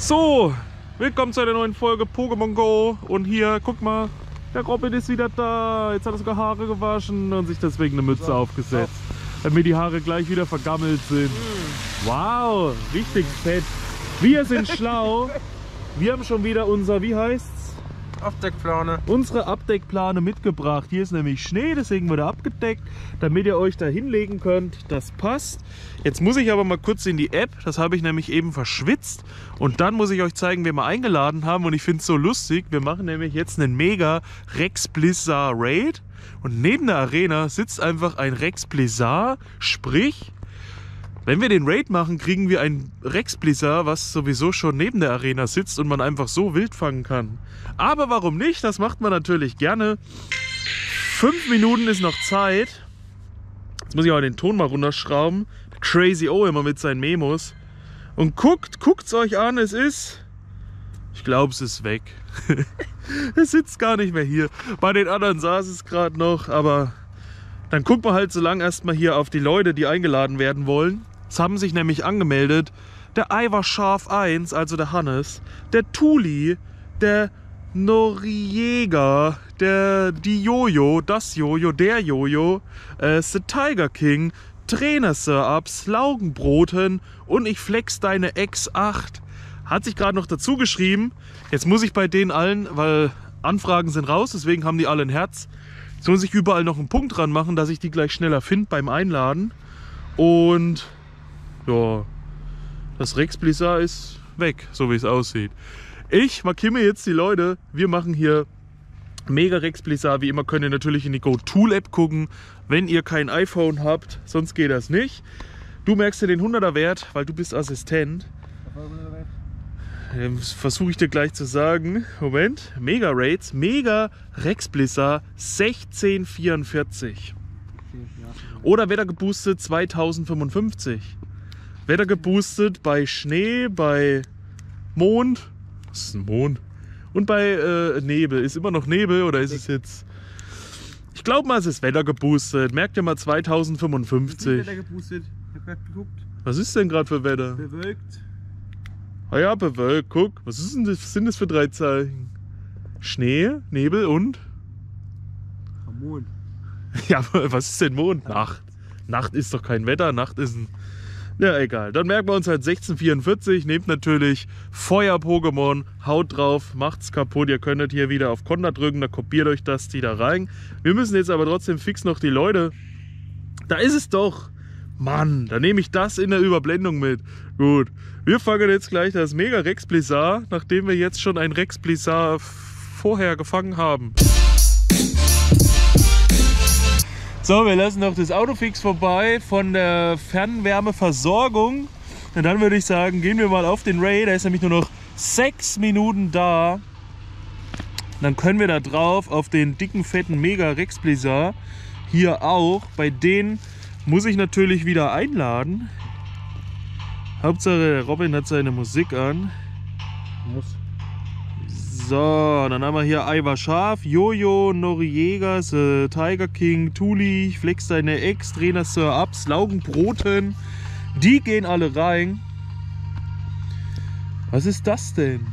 So, willkommen zu einer neuen Folge Pokémon Go. Und hier, guck mal, der Robin ist wieder da. Jetzt hat er sogar Haare gewaschen und sich deswegen eine Mütze So, aufgesetzt. Damit die Haare gleich wieder vergammelt sind. Wow, richtig fett. Wir sind schlau. Wir haben schon wieder unser, wie heißt's? Aufdeckplane. unsere Abdeckplane mitgebracht. Hier ist nämlich Schnee, deswegen wird er abgedeckt, damit ihr euch da hinlegen könnt. Das passt. Jetzt muss ich aber mal kurz in die App. Das habe ich nämlich eben verschwitzt. Und dann muss ich euch zeigen, wen wir eingeladen haben. Und ich finde es so lustig. Wir machen nämlich jetzt einen mega Rex Blizzard Raid. Und neben der Arena sitzt einfach ein Rex Blizzard. Sprich, wenn wir den Raid machen, kriegen wir ein Rex Blizzard, was sowieso schon neben der Arena sitzt und man einfach so wild fangen kann. Aber warum nicht? Das macht man natürlich gerne. Fünf Minuten ist noch Zeit. Jetzt muss ich aber den Ton mal runterschrauben. Crazy O immer mit seinen Memos. Und guckt, guckt's euch an, es ist. Ich glaube, es ist weg. es sitzt gar nicht mehr hier. Bei den anderen saß es gerade noch, aber dann guckt man halt so lange erstmal hier auf die Leute, die eingeladen werden wollen. Es haben sich nämlich angemeldet der Ivar Scharf 1, also der Hannes, der Tuli, der Noriega, der die Jojo, das Jojo, der Jojo, äh, The Tiger King, Trainer Sir Ups, Laugenbroten und ich flex deine X8. Hat sich gerade noch dazu geschrieben. Jetzt muss ich bei denen allen, weil Anfragen sind raus, deswegen haben die alle ein Herz. Jetzt muss ich überall noch einen Punkt dran machen, dass ich die gleich schneller finde beim Einladen. Und ja, das Rex Blizzard ist weg, so wie es aussieht. Ich markiere mir jetzt die Leute. Wir machen hier Mega Rex Blizzard. Wie immer könnt ihr natürlich in die Go Tool App gucken, wenn ihr kein iPhone habt. Sonst geht das nicht. Du merkst dir den 100er Wert, weil du bist Assistent. Ähm, Versuche ich dir gleich zu sagen. Moment. Mega Rates. Mega Rex Blizzard 1644. Oder Wetter geboostet 2055. Wetter geboostet bei Schnee, bei Mond. Was ist ein Mond? Und bei äh, Nebel. Ist immer noch Nebel oder ist es jetzt. Ich glaube mal, es ist Wetter geboostet. Merkt ihr mal 2055. Wetter geboostet. Ich hab grad geguckt. Was ist denn gerade für Wetter? Bewölkt. Ah ja, bewölkt. Guck, was ist denn das, was sind das für drei Zeichen? Schnee, Nebel und? Mond. Ja, aber was ist denn Mond? Nacht. Nacht ist doch kein Wetter, Nacht ist ein. Ja, egal. Dann merken wir uns halt 1644. Nehmt natürlich Feuer-Pokémon, haut drauf, macht's kaputt. Ihr könntet hier wieder auf Konter drücken, da kopiert euch das, die da rein. Wir müssen jetzt aber trotzdem fix noch die Leute. Da ist es doch. Mann, da nehme ich das in der Überblendung mit. Gut. Wir fangen jetzt gleich das Mega Rex Blizzard, nachdem wir jetzt schon ein Rex Blizzard vorher gefangen haben. So, wir lassen noch das Autofix vorbei von der Fernwärmeversorgung. Und dann würde ich sagen, gehen wir mal auf den Raid. Da ist nämlich nur noch sechs Minuten da. Dann können wir da drauf auf den dicken, fetten Mega Rex Blizzard. Hier auch. Bei denen muss ich natürlich wieder einladen. Hauptsache, der Robin hat seine Musik an. Muss. So, dann haben wir hier Ivar Scharf, Jojo, Noriega, The Tiger King, Tuli, Flex deine Ex, Trainer Sir Ups, Laugenbroten. Die gehen alle rein. Was ist das denn?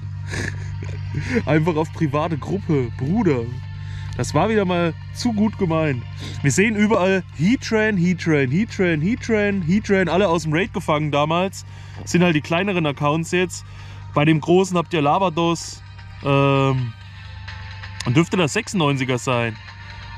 Einfach auf private Gruppe, Bruder. Das war wieder mal zu gut gemeint. Wir sehen überall Heatran, Heatran, Heatran, Heatran, Heatran, alle aus dem Raid gefangen damals. Das sind halt die kleineren Accounts jetzt. Bei dem großen habt ihr Lavados. Ähm, und dürfte das 96er sein.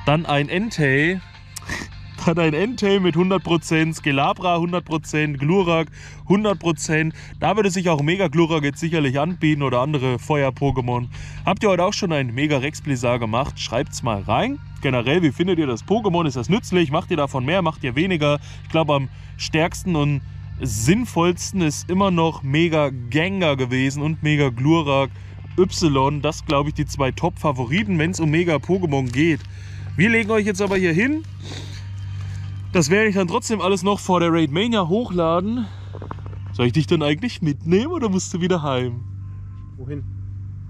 Dann ein Entei. Dann ein Entei mit 100%, Skelabra 100%, Glurak 100%. Da würde sich auch Mega Glurak jetzt sicherlich anbieten oder andere Feuer-Pokémon. Habt ihr heute auch schon ein Mega Rex Blizzard gemacht? Schreibt's mal rein. Generell, wie findet ihr das Pokémon? Ist das nützlich? Macht ihr davon mehr? Macht ihr weniger? Ich glaube, am stärksten und sinnvollsten ist immer noch Mega Gengar gewesen und Mega Glurak Y. Das glaube ich die zwei Top-Favoriten, wenn es um Mega Pokémon geht. Wir legen euch jetzt aber hier hin. Das werde ich dann trotzdem alles noch vor der Raid Mania hochladen. Soll ich dich dann eigentlich mitnehmen oder musst du wieder heim? Wohin?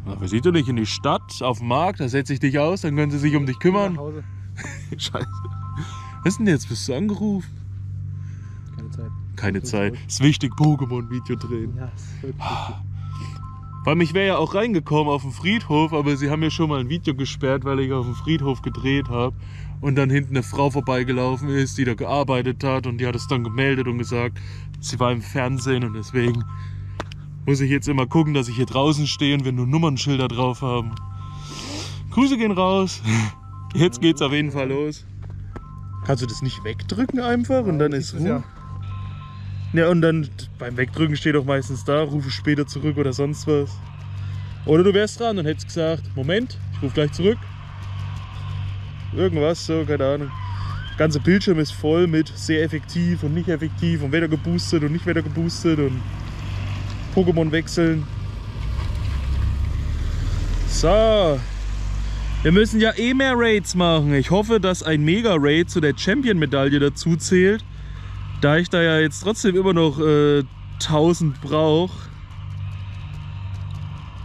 Na, wir sind doch nicht in die Stadt, auf den Markt, da setze ich dich aus, dann können sie sich um dich Nach kümmern. Hause. Scheiße. Was ist denn jetzt? Bist du angerufen? Keine Zeit. Keine Zeit. Ist wichtig, Pokémon-Video drehen. Ja, ist wirklich Ah. Weil ich wäre ja auch reingekommen auf den Friedhof, aber sie haben mir schon mal ein Video gesperrt, weil ich auf dem Friedhof gedreht habe. Und dann hinten eine Frau vorbeigelaufen ist, die da gearbeitet hat und die hat es dann gemeldet und gesagt, sie war im Fernsehen und deswegen muss ich jetzt immer gucken, dass ich hier draußen stehe und wir nur Nummernschilder drauf haben. Grüße gehen raus. Jetzt geht's auf jeden Fall los. Kannst du das nicht wegdrücken einfach und dann ist Ruhe? Ja. Und dann beim Wegdrücken steht auch meistens da, rufe später zurück oder sonst was. Oder du wärst dran und hättest gesagt, Moment, ich rufe gleich zurück. Irgendwas, so, keine Ahnung. Der ganze Bildschirm ist voll mit sehr effektiv und nicht effektiv und weder geboostet und nicht weder geboostet und Pokémon wechseln. So. Wir müssen ja eh mehr Raids machen. Ich hoffe, dass ein Mega-Raid zu der Champion-Medaille dazu zählt. Da ich da ja jetzt trotzdem immer noch äh, 1000 brauche.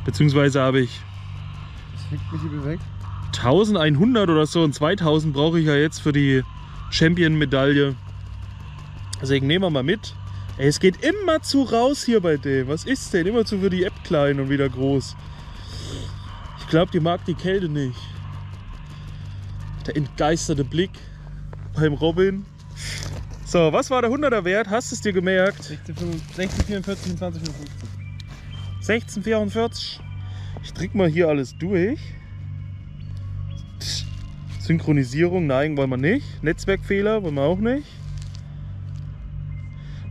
Beziehungsweise habe ich Das fliegt mich übel weg. 1100 oder so und 2000 brauche ich ja jetzt für die Champion-Medaille. Deswegen nehmen wir mal mit. Ey, es geht immer zu raus hier bei dem. Was ist denn? Immer zu für die App klein und wieder groß. Ich glaube, die mag die Kälte nicht. Der entgeisterte Blick beim Robin. So, was war der 100er Wert? Hast du es dir gemerkt? 1644 und 2055. 1644. Ich drück mal hier alles durch. Synchronisierung, nein, wollen wir nicht. Netzwerkfehler wollen wir auch nicht.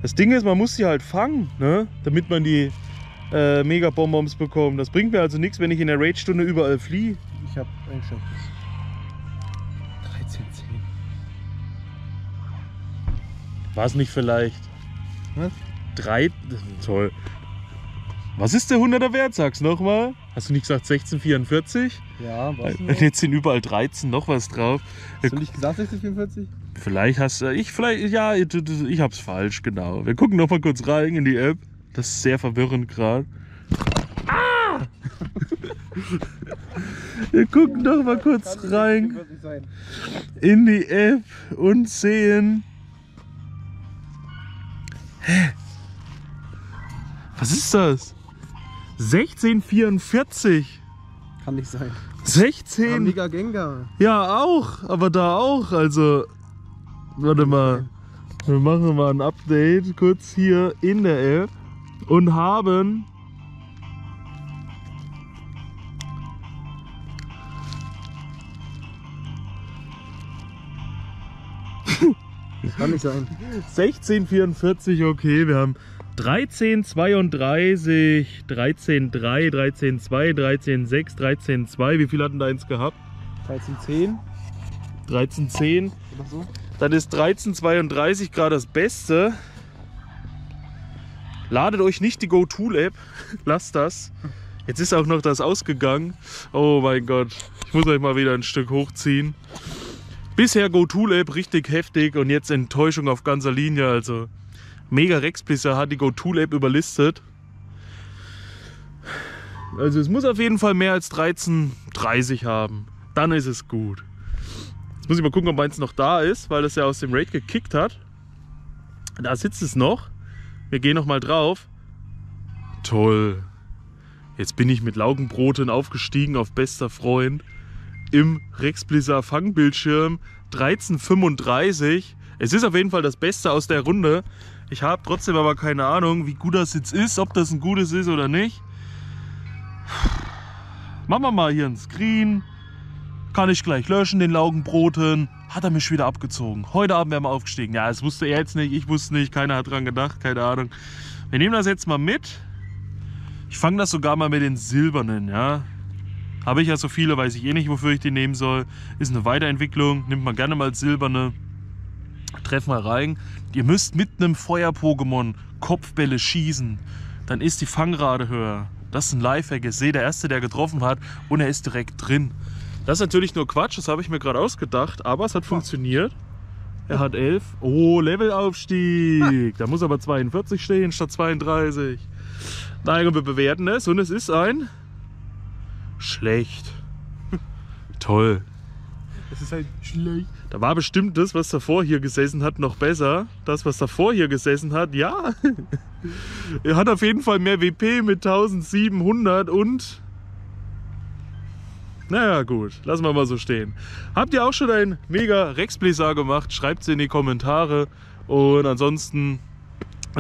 Das Ding ist, man muss sie halt fangen, ne? damit man die äh, Mega-Bonbons bekommt. Das bringt mir also nichts, wenn ich in der Raid-Stunde überall fliehe. Ich hab eingeschafft. War es nicht vielleicht? Was? Drei. Toll. Was ist der 100er Wert? Sag's nochmal. Hast du nicht gesagt 1644? Ja, was? Und Jetzt sind überall 13 noch was drauf. Hast du nicht gesagt 1644? Vielleicht hast du. Ich vielleicht. Ja, ich, ich hab's falsch, genau. Wir gucken noch mal kurz rein in die App. Das ist sehr verwirrend gerade. Ah! Wir gucken noch mal kurz rein in die App und sehen. Hä? Was ist das? 1644. Kann nicht sein. 16. Mega Gengar. Ja, auch, aber da auch. Also, warte mal. Wir machen mal ein Update kurz hier in der App und haben. Kann nicht sein. 1644, okay, wir haben 1332, 133, 132, 136, 132. Wie viel hatten da eins gehabt? 1310 1310. oder so. Dann ist 1332 gerade das Beste. Ladet euch nicht die GoTool-App. Lasst das. Jetzt ist auch noch das ausgegangen. Oh mein Gott. Ich muss euch mal wieder ein Stück hochziehen. Bisher GoTool-App richtig heftig und jetzt Enttäuschung auf ganzer Linie. Also Mega Rexblisser hat die GoTool-App überlistet. Also es muss auf jeden Fall mehr als 1330 haben. Dann ist es gut. Jetzt muss ich mal gucken, ob meins noch da ist, weil das ja aus dem Raid gekickt hat. Da sitzt es noch. Wir gehen noch mal drauf. Toll. Jetzt bin ich mit Laugenbroten aufgestiegen auf bester Freund. Im Rex Blizzard Fangbildschirm 1335. Es ist auf jeden Fall das Beste aus der Runde. Ich habe trotzdem aber keine Ahnung, wie gut das jetzt ist, ob das ein gutes ist oder nicht. Machen wir mal hier einen Screen. Kann ich gleich löschen, den Laugenbroten. Hat er mich wieder abgezogen. Heute Abend wären wir aufgestiegen. Ja, das wusste er jetzt nicht, ich wusste nicht, keiner hat dran gedacht, keine Ahnung. Wir nehmen das jetzt mal mit. Ich fange das sogar mal mit den silbernen, ja. Habe ich ja so viele, weiß ich eh nicht, wofür ich die nehmen soll. Ist eine Weiterentwicklung, nimmt man gerne mal als silberne. Treffen wir rein. Ihr müsst mit einem Feuer-Pokémon Kopfbälle schießen. Dann ist die Fangrate höher. Das ist ein Lifehack. Ich sehe, der Erste, der getroffen hat und er ist direkt drin. Das ist natürlich nur Quatsch, das habe ich mir gerade ausgedacht, aber es hat funktioniert. Er hat 11. Oh, Levelaufstieg. Da muss aber 42 stehen statt 32. Nein, wir bewerten es und es ist ein schlecht. Toll. Das ist halt schlecht. Da war bestimmt das, was davor hier gesessen hat, noch besser. Das, was davor hier gesessen hat, ja. Er hat auf jeden Fall mehr WP mit 1700 und. Naja, gut, lassen wir mal so stehen. Habt ihr auch schon ein mega Rexbläser gemacht? Schreibt es in die Kommentare. Und ansonsten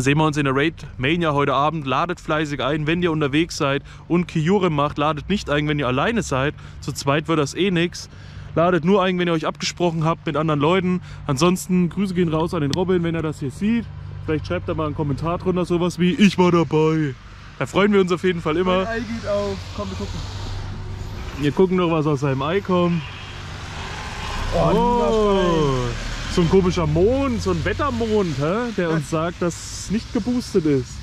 sehen wir uns in der Raid Mania heute Abend. Ladet fleißig ein, wenn ihr unterwegs seid und Kiure macht. Ladet nicht ein, wenn ihr alleine seid. Zu zweit wird das eh nichts. Ladet nur ein, wenn ihr euch abgesprochen habt mit anderen Leuten. Ansonsten Grüße gehen raus an den Robin, wenn er das hier sieht. Vielleicht schreibt er mal einen Kommentar drunter, sowas wie Ich war dabei. Da freuen wir uns auf jeden Fall immer. Mein Ei geht auf. Komm, wir gucken. Wir gucken noch, was aus seinem Ei kommt. Oh, Oh, so ein komischer Mond, so ein Wettermond, hä? der uns sagt, dass es nicht geboostet ist.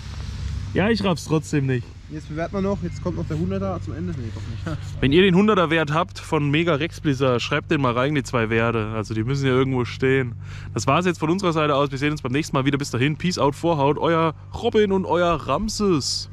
Ja, ich raff's trotzdem nicht. Jetzt bewerten wir noch. Jetzt kommt noch der 100er zum Ende. Nee, doch nicht. Wenn ihr den 100er Wert habt von Mega Rex Blizzard, schreibt den mal rein, die zwei Werte. Also die müssen ja irgendwo stehen. Das war's jetzt von unserer Seite aus. Wir sehen uns beim nächsten Mal wieder. Bis dahin. Peace out, Vorhaut. Euer Robin und euer Ramses.